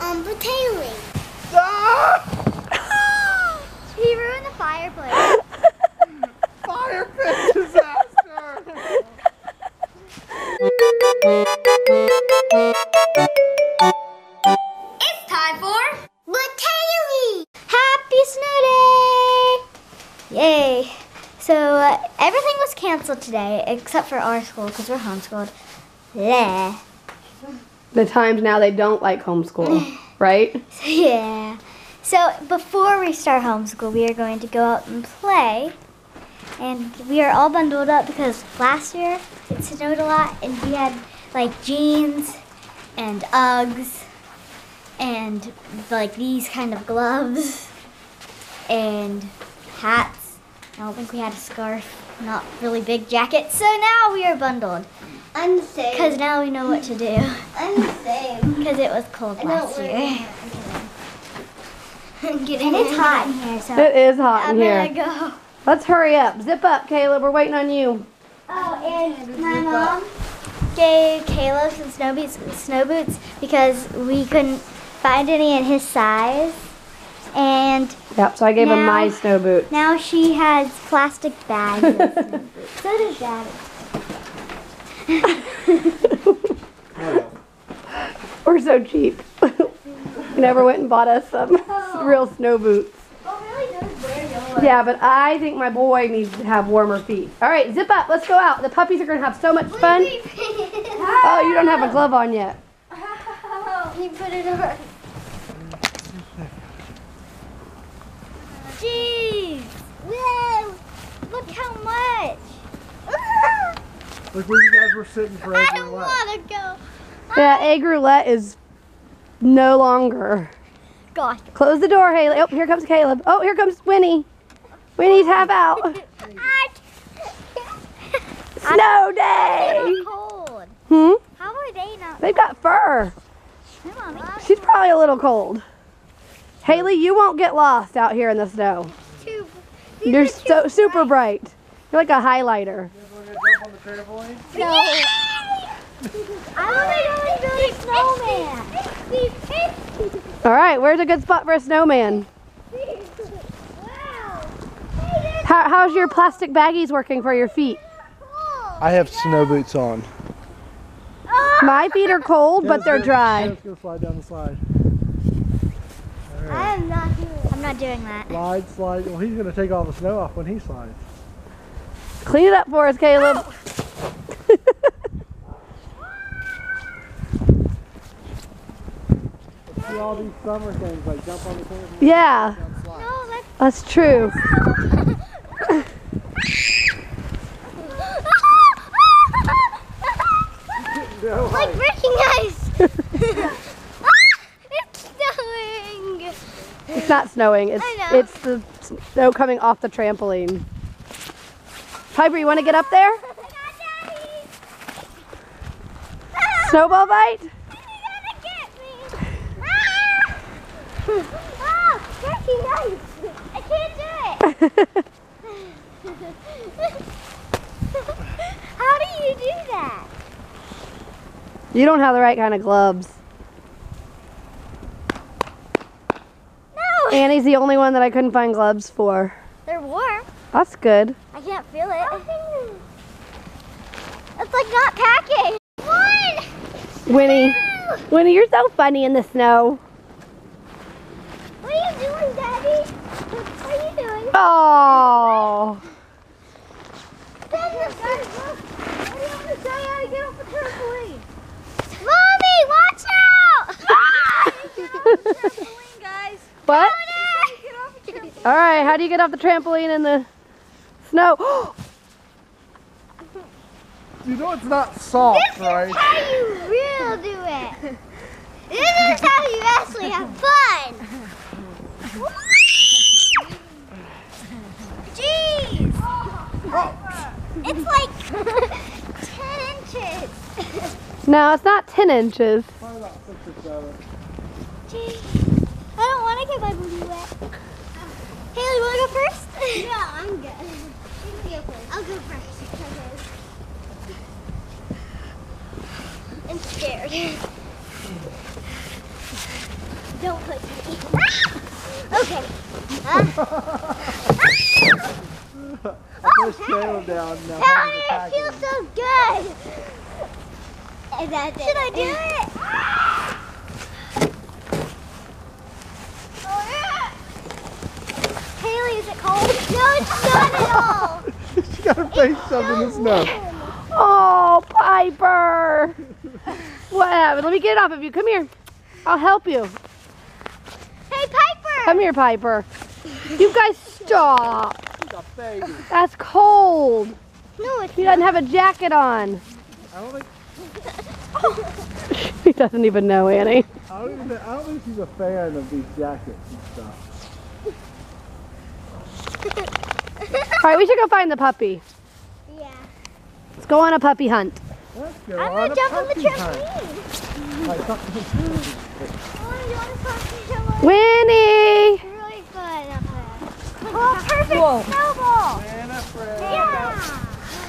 on the tailing. Ah! He ruined the fireplace. Fire pit disaster! It's time for Bratayley! Happy Snow Day! Yay! So uh, everything was canceled today except for our school because we're homeschooled. Yeah. The times now they don't like homeschool, right? Yeah. So before we start homeschool, we are going to go out and play. And we are all bundled up because last year it snowed a lot and we had like jeans and Uggs and like these kind of gloves and hats. I don't think we had a scarf, not really big jacket. So now we are bundled. I'm the same. Because now we know what to do. I'm the same. Because it was cold I don't last wear year. I'm And it's hot in here, so It is hot I in better here. go. Let's hurry up. Zip up, Caleb. We're waiting on you. Oh, and my mom gave Caleb some snow boots, snow boots because we couldn't find any in his size. And Yep, so I gave him my snow boots. now she has plastic bags of snow boots. So does Daddy. We're so cheap. Never went and bought us some real snow boots. Oh, really does wear yours. Yeah, but I think my boy needs to have warmer feet. All right, zip up. Let's go out. The puppies are going to have so much fun. Oh, you don't have a glove on yet. Oh, you put it on. Jeez. Whoa. Look how much. Look where you guys were sitting for I don't roulette. want to go. Yeah, egg roulette is no longer. Gosh. Close the door, Hayley. Oh, here comes Caleb. Oh, here comes Winnie. Winnie's half out. Snow day. are cold. Hmm? How are they not? They've got fur. She's probably a little cold. Hayley, you won't get lost out here in the snow. Two. You're so super bright. You're like a highlighter. You guys want to jump on the trampoline? No. I want to go and build a snowman. All right, where's a good spot for a snowman? How, how's your plastic baggies working for your feet? I have snow boots on. My feet are cold, but they're dry. Let's go slide down the slide. I am not doing. I'm not doing that. Slide, slide. Well, he's going to take all the snow off when he slides. Clean it up for us, Caleb. Let's do all these summer things like jump on the trampoline. Yeah. No, that's. that's true. No, like like, breaking ice. it's snowing. It's not snowing. It's it's the snow coming off the trampoline. Piper, you want to get up there? Snowball fight? Ah. I can't do it. How do you do that? You don't have the right kind of gloves. No. Annie's the only one that I couldn't find gloves for. They're warm. That's good. I can't feel it. It's like not packing. One. Winnie, Two. Winnie, you're so funny in the snow. What are you doing, Daddy? What are you doing? Oh, Daddy, look, guys, look. I want to show you how to get off the. Mommy, watch out! trampoline, guys. what? Get off the trampoline. All right, how do you get off the trampoline in the snow? you know it's not soft, This right? is how you real do it. This is how you actually have fun. Jeez. It's like 10 inches. no, it's not 10 inches. Probably about six or seven. Jeez. I don't want to get my booty wet. Hayley, want to go first? Yeah, I'm good. You can go first. I'll go first. I'm scared. Don't push me. Ah! okay. Ah! Push Caleb down. Now How Hunter's did it attacking feel him. so good? And that's Should I do ah! it? Hayley, is it cold? No, it's not at all. She got her face shoved in the snow. Oh, Piper. What happened? Let me get it off of you. Come here. I'll help you. Hey, Piper. Come here, Piper. You guys stop. She's a baby. That's cold. No, it's He doesn't have a jacket on. I don't think. He doesn't even know, Annie. I don't even. I don't think she's a fan of these jackets and stuff. All right, we should go find the puppy. Yeah. Let's go on a puppy hunt. Let's go I'm gonna a jump on the puppy hunt. trampoline. Like something- Oh, you want to talk Winnie! It's really fun up there. Oh, perfect snowball. Yeah.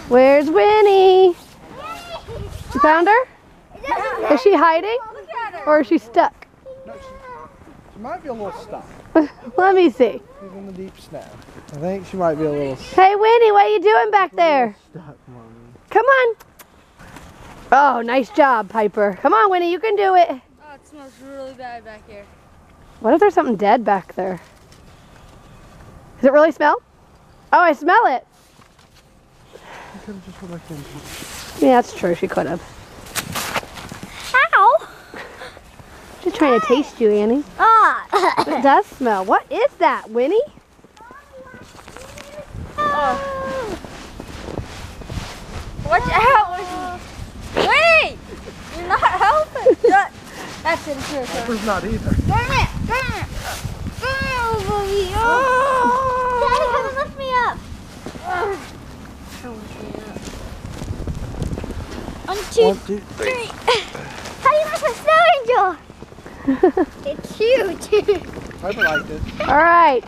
Where's Winnie? You found her? Is she hiding? Look at her. Or is she stuck? No, she, she might be a little stuck. Let me see. She's in the deep snow. I think she might be a little Hey, Winnie, what are you doing back there? stuck, mommy. Come on. Oh, nice job, Piper. Come on, Winnie, you can do it. Oh, it smells really bad back here. What if there's something dead back there? Does it really smell? Oh, I smell it. She could have just put back in. Yeah, that's true. She could have. Ow. She's trying to taste you, Annie. Ah. It does smell. What is that, Winnie? Watch out! Wait! You're not helping! That- That's it, it's. Pepper's not either. Darn it. Darn it. Oh, baby. Oh. Daddy, come and lift me up. One, two, One, two, three. How do you make a snow angel? It's huge. Piper liked it. All right.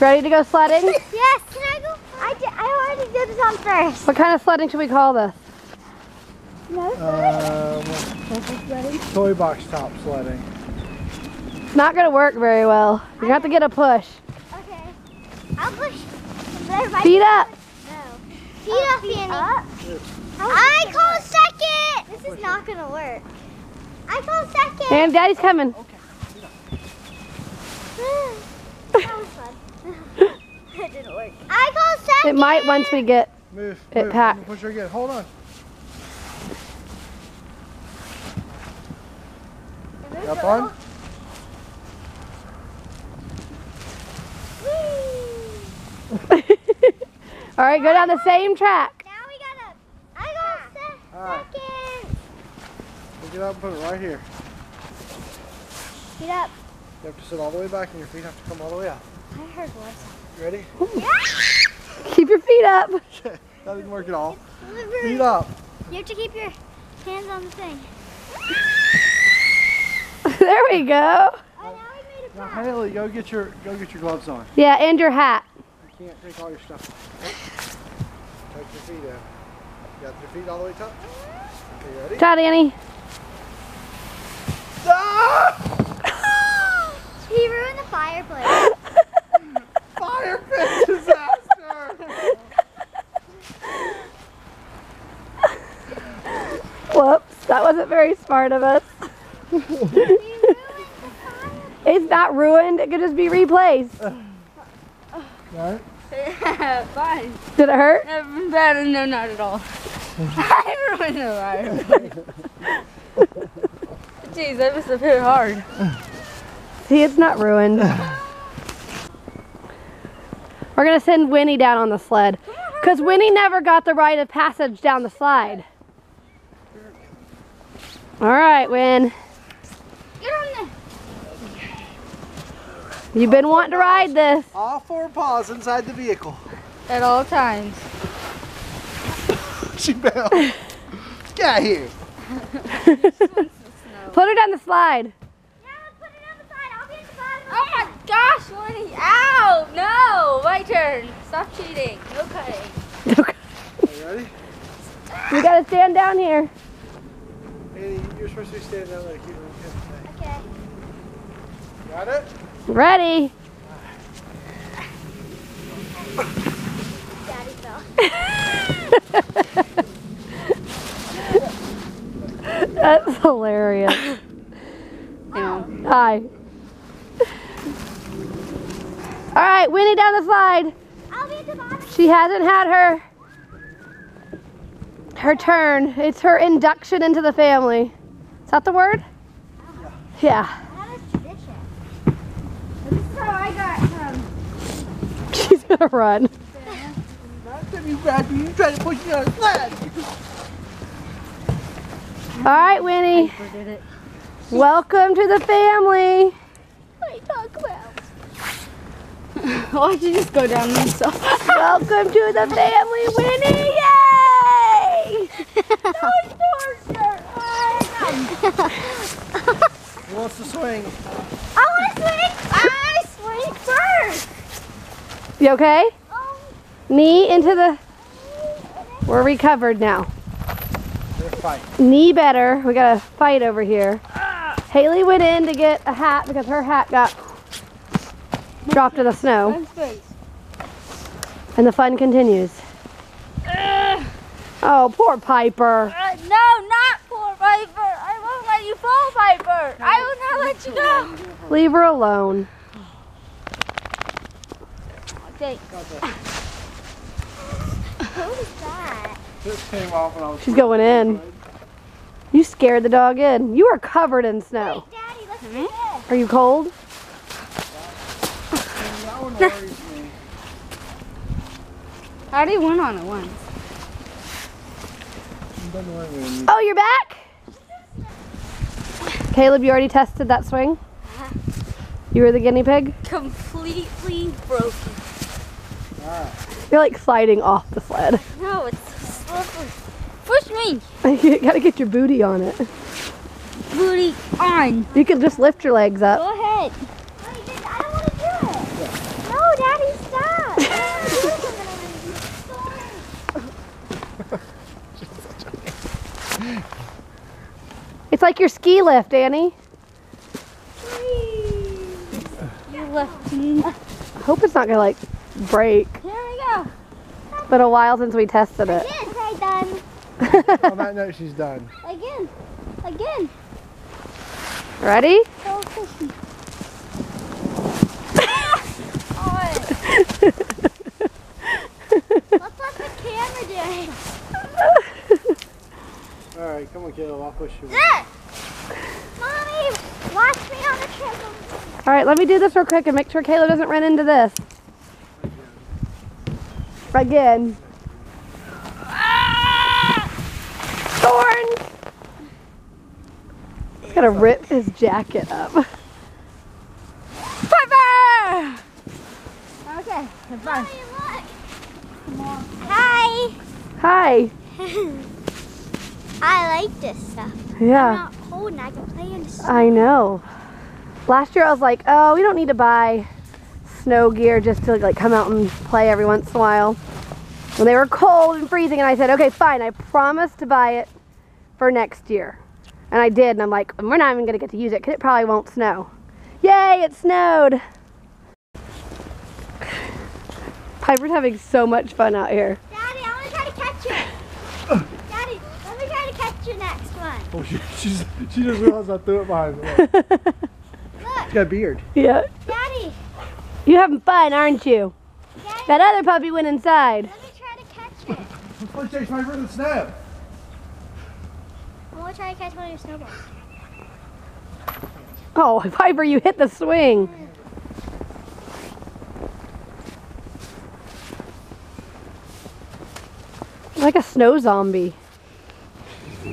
Ready to go sledding? yes. Can I go? I, did, I already did this on first. What kind of sledding should we call this? No, Um, toy box top sledding. It's not going to work very well. You're going to have to get a push. Okay. I'll push. Everybody Feet up. No. Feet up, Annie. I call second. This is not gonna work. I call second. And Daddy's coming. that was fun. it didn't work. I call second. It might once we get. Move. It move. packed. Push her again. Hold on. Up on. All right, go down the same track. Now we gotta. I call se- All right. second. Pick it up and put it right here. Feet up. You have to sit all the way back and your feet have to come all the way out. I heard voice. You ready? Keep your feet up. that didn't work at all. Feet up. You have to keep your hands on the thing. there we go. Oh, now we made a Now. Hayley, go get your go get your gloves on. Yeah, and your hat. You can't take all your stuff. Tuck your feet in. You got your feet all the way tucked? Uh-huh. Okay, you ready? Ciao, Danny. He ruined the fireplace. Fire pit disaster! Whoops, that wasn't very smart of us. he ruined. It's not ruined. It could just be replaced. right? Fine. Did it hurt? Never no, not at all. I ruined the fire. Jeez, that must have hit hard. See, it's not ruined. We're gonna send Winnie down on the sled. Cause Winnie never got the rite of passage down the slide. All right, Win. Get on there. You've been wanting to ride this. All four paws inside the vehicle. At all times. She bailed. Get out of here. Put her down the slide. Now let's put it on the side. I'll be at the bottom. Oh my gosh, Winnie. Ow! No! My turn. Stop cheating. No cutting. Are you ready? You gotta stand down here. Hayley, you're supposed to be standing down there. Keep it Okay. Got it? Ready? Daddy fell. That's hilarious. Yeah. Hi. All right, Winnie down the slide. I'll be at the. She hasn't had her her turn. It's her induction into the family. Is that the word? Yeah. That is tradition. This is how I um, She's gonna run. You grab you try to push me on a sled. All right, Winnie. did it. Welcome to the family. Why'd you just go down myself? Welcome to the family, Winnie. Yay! Who wants to swing? I want to swing. I swing first. You okay? Oh, Knee into the. We're recovered now. They're fight. Knee better. We got a fight over here. Hayley went in to get a hat because her hat got dropped in the snow. And the fun continues. Oh, poor Piper. Uh, no, not poor Piper. I won't let you fall, Piper. I will not let you go. Leave her alone. Okay. who is that? This came off when I was She's going in. You scared the dog in. You are covered in snow. Daddy, let's hmm? do this. Are you cold? That one worries me. I already went on it once. Doesn't worry me. Oh, you're back? Caleb, you already tested that swing? Uh-huh. You were the guinea pig? Completely broken. You're like sliding off the sled. No, it's slippery. Push you gotta get your booty on it. Booty on. You can just lift your legs up. Go ahead. Wait, Daddy, I don't want to do it. No, Daddy, stop. I don't wanna do something. It's like your ski lift, Annie. You left me. I hope it's not gonna like break. Here we go. Been a while since we tested it. Okay, done. On that note, she's done. Again. Again. Ready? Go fishing. Let's the camera do it. All right, come on, Caleb. I'll push you. This. Mommy, watch me on the trampoline. All right, let me do this real quick and make sure Kayla doesn't run into this. Again. Thorns! He's gonna rip his jacket up. Piper! Okay, bye. Mommy, look. Hi. Hi. I like this stuff. I'm Yeah, not cold and I can play in the snow. I know. Last year I was like, oh, we don't need to buy snow gear just to like come out and play every once in a while. When they were cold and freezing, and I said, okay, fine, I promise to buy it for next year. And I did, and I'm like, we're not even gonna get to use it because it probably won't snow. Yay, it snowed! Piper's having so much fun out here. Daddy, I want to try to catch it. Daddy, let me try to catch your next one. Oh, she, she's, she just realized I threw it behind her. Look. She's got a beard. Yeah. Daddy, You having fun, aren't you? Daddy, That other puppy went inside. let me try to catch it. Let's play chase my in the to try to catch one of your snowballs. Oh, Piper, you hit the swing. Like a snow zombie.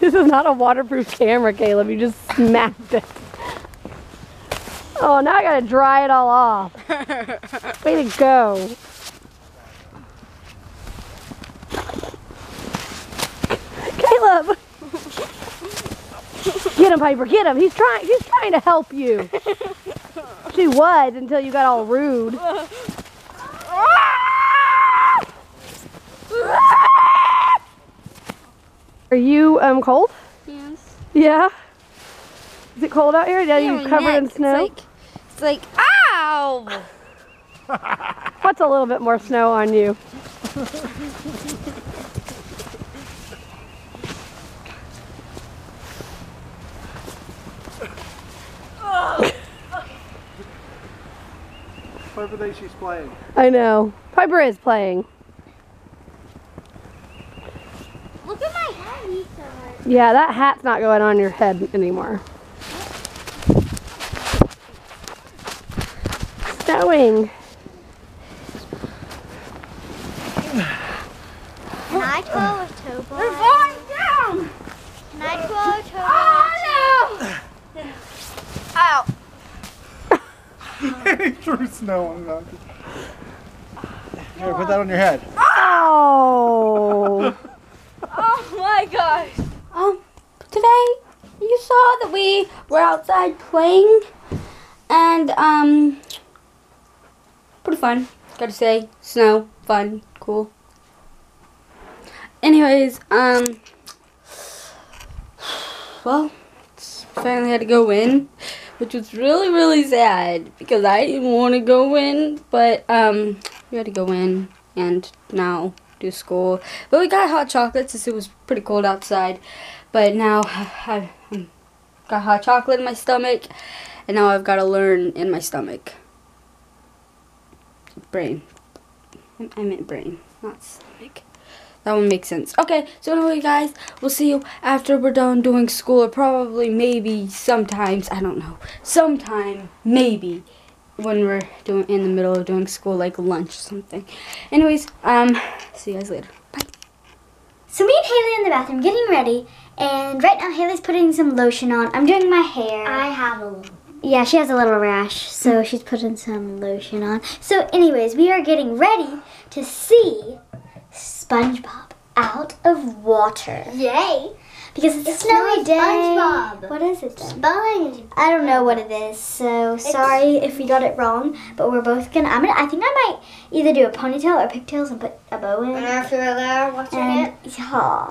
this is not a waterproof camera, Caleb. You just smacked it. Oh, now I gotta dry it all off. Way to go. Caleb! Get him, Piper. Get him. He's trying. He's trying to help you. She was until you got all rude. Are you um cold? Yes. Yeah. Is it cold out here? Yeah, Yeah, you covered in snow. It's like, it's like, ow! What's a little bit more snow on you? Piper thinks she's playing. I know. Piper is playing. Look at my head. He's so hard. Yeah, that hat's not going on your head anymore. Snowing. Can I twirl with toe ball? We're falling down! Can I twirl with toe ball? Oh, no! Ow! He threw snow on the Here, put that on your head. Oh. Oh my gosh. Um, today you saw that we were outside playing and um pretty fun. Gotta say, snow, fun, cool. Anyways, um well, finally had to go in, which was really, really sad because I didn't want to go in, but um we had to go in and now do school. But we got hot chocolate since it was pretty cold outside. But now I have got hot chocolate in my stomach, and now I've got to learn in my stomach. Brain. I meant brain, not stomach. That one makes sense. Okay, so anyway, guys, we'll see you after we're done doing school, or probably, maybe, sometimes, I don't know, sometime, maybe, when we're doing in the middle of doing school, like lunch or something. Anyways, um, see you guys later. Bye. So me and Hayley in the bathroom getting ready, and right now Hayley's putting some lotion on. I'm doing my hair. I have a little. Yeah, she has a little rash, so she's putting some lotion on. So, anyways, we are getting ready to see SpongeBob out of water Yay! because it's, It's a snowy day. SpongeBob. What is it then? Sponge. I don't know what it is, so sorry if we got it wrong. But we're both gonna. I'm gonna. I think I might either do a ponytail or pigtails and put a bow in. And if you're there watching And it, yeah.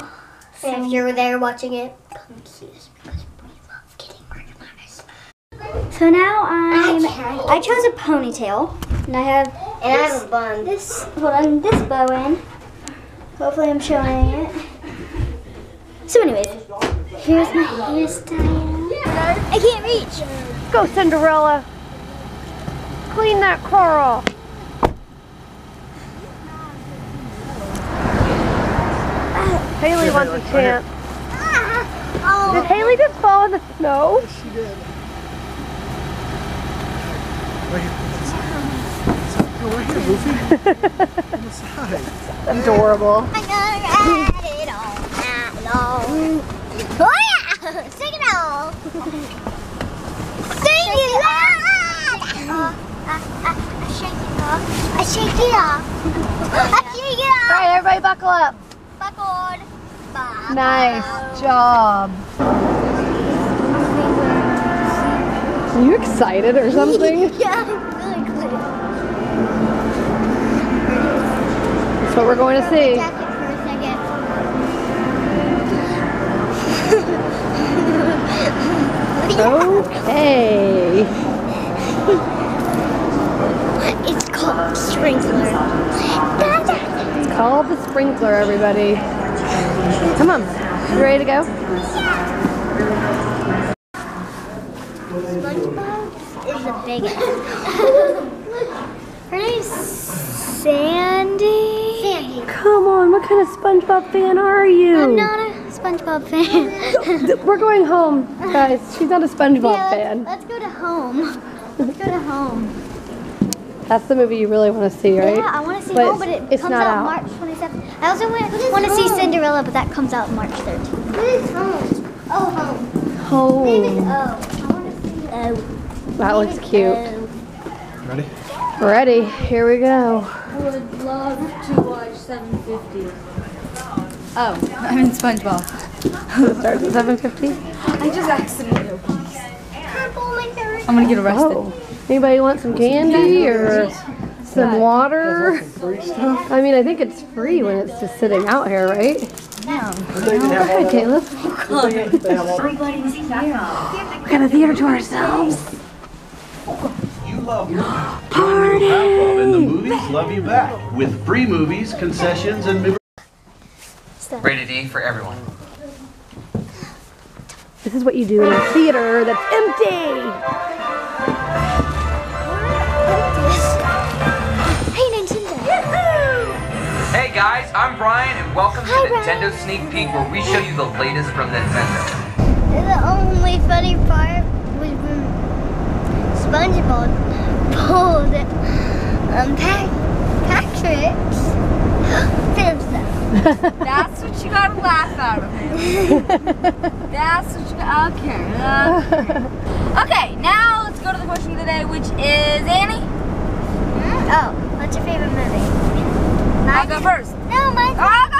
and if you're there watching it, come see us because we love getting organized. So now I'm. can't. I chose a ponytail, and I have And I have a bun. this. Hold on, this bow in. Hopefully, I'm showing it. So, anyways, here's my hairstyle. I can't reach. Go, Cinderella. Clean that car off. Hayley wants a chance. Did Hayley just fall in the snow? Yes, She did. Wait, Go right here, Luffy. on the side. Adorable. I'm gonna ride it all night long. Oh yeah! Sing it all! Sing it loud! Uh, I, I, I shake it off. I shake it off. I shake it off. right, everybody buckle up. Buckled. Buckled. Nice job. Are you excited or something? Yeah, That's what we're going to see. Jacket for a second. Okay. It's called sprinkler. It's called the sprinkler, everybody. Come on. You ready to go? SpongeBob is the biggest. Her name's Sandy. Sandy. Come on. What kind of SpongeBob fan are you? I'm not a SpongeBob fan. We're going home, guys. She's not a SpongeBob yeah, fan. let's, let's go to home. Let's go to home. That's the movie you really want to see, right? Yeah, I want to see But home, but it it's comes not out, out. March 27th. I also want, want to see Cinderella, but that comes out March 13th. What is home? Oh, home. Home. Oh, I want to see Oh. That looks cute. Oh. Ready? Ready? Here we go. I would love to watch 750. Oh, I'm in SpongeBob. Starts at 7:50. I just accidentally opened these. purple my favorite. I'm gonna get arrested. Oh. Anybody want some candy or some water? I mean, I think it's free when it's just sitting out here, right? I think they have all Hi, that- Caleb. They have all- Everybody's here. We got a theater to ourselves. You love movies. Join your pal club and the movies love you back with free movies, concessions, and member- Rated E for everyone. This is what you do in a theater that's empty. Hey, Nintendo. Hey guys, I'm Brian and welcome to Hi, Brian. Nintendo Sneak Peek where we show you the latest from Nintendo. The only funny part was when um, SpongeBob pulled um, Pat- Patrick's Phillips. That's what you gotta laugh out of him. That's what you got. Okay. Okay. Okay, now let's go to the question of the day, which is Annie. Oh, what's your favorite movie? I'll go first. No, mine's Oh,